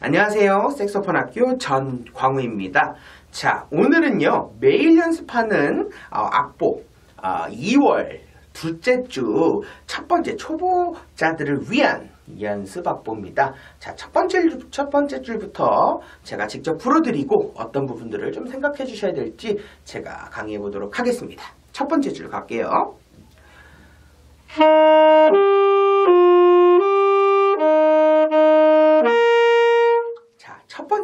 안녕하세요. 색소폰 학교 전광우입니다. 자, 오늘은요, 매일 연습하는 어, 악보 어, 2월 둘째 주 첫 번째 초보자들을 위한 연습 악보입니다. 자, 첫 번째, 줄- 첫 번째 줄부터 제가 직접 풀어드리고 어떤 부분들을 좀 생각해 주셔야 될지 제가 강의해 보도록 하겠습니다. 첫 번째 줄 갈게요.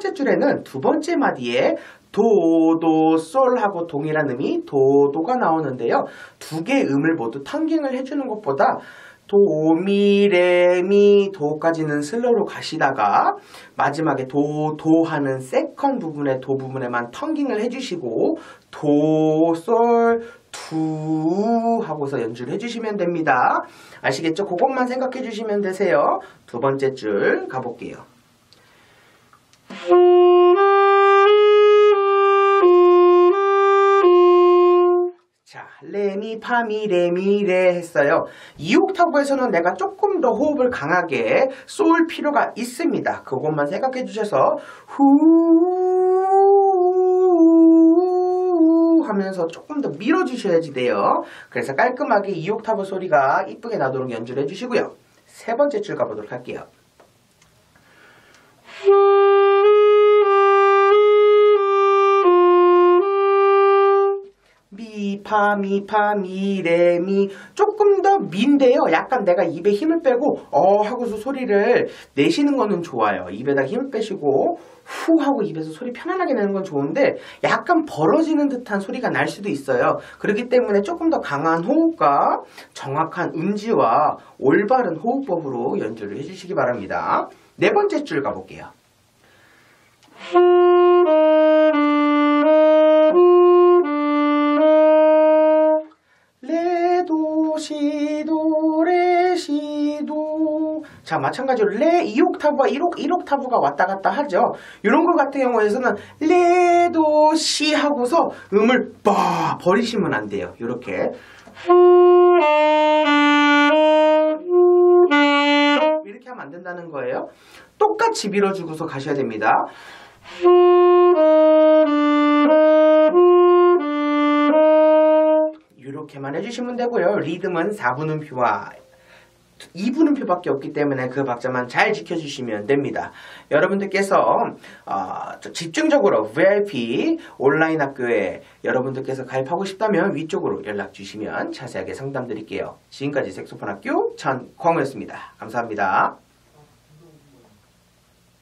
번째 줄에는 두 번째 마디에 도, 도, 솔하고 동일한 음이 도, 도가 나오는데요. 두 개의 음을 모두 tonguing을 해주는 것보다 도, 미, 레, 미, 도까지는 슬러로 가시다가 마지막에 도, 도 하는 second 부분의 도 부분에만 tonguing을 해주시고 도, 솔, 두 하고서 연주를 해주시면 됩니다. 아시겠죠? 그것만 생각해 주시면 되세요. 두 번째 줄 가볼게요. 레미, 파미, 레미, 레 했어요. 이 옥타브에서는 내가 조금 더 호흡을 강하게 쏠 필요가 있습니다. 그것만 생각해 주셔서 후 하면서 조금 더 밀어주셔야지 돼요. 그래서 깔끔하게 이 옥타브 소리가 이쁘게 나도록 연주를 해주시고요. 세 번째 줄 가보도록 할게요. 파, 미, 파, 미, 레, 미. 조금 더 미인데요. 약간 내가 입에 힘을 빼고, 어, 하고서 소리를 내시는 거는 좋아요. 입에다 힘을 빼시고, 후 하고 입에서 소리 편안하게 내는 건 좋은데, 약간 벌어지는 듯한 소리가 날 수도 있어요. 그렇기 때문에 조금 더 강한 호흡과 정확한 음지와 올바른 호흡법으로 연주를 해주시기 바랍니다. 네 번째 줄 가볼게요. 도 시도 레 시도. 자 마찬가지로 레 2옥타브와 1옥 1옥타브가 왔다 갔다 하죠. 이런 것 같은 경우에서는 레도 시 하고서 음을 빠 버리시면 안 돼요. 이렇게. 이렇게 하면 안 된다는 거예요. 똑같이 밀어주고서 가셔야 됩니다 이렇게만 해주시면 되고요. 리듬은 4분음표와 2분음표밖에 없기 때문에 그 박자만 잘 지켜주시면 됩니다. 여러분들께서 어, 좀 집중적으로 VIP 온라인 학교에 여러분들께서 가입하고 싶다면 위쪽으로 연락 주시면 자세하게 상담 드릴게요. 지금까지 색소폰 학교 전광우였습니다. 감사합니다.